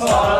吃了。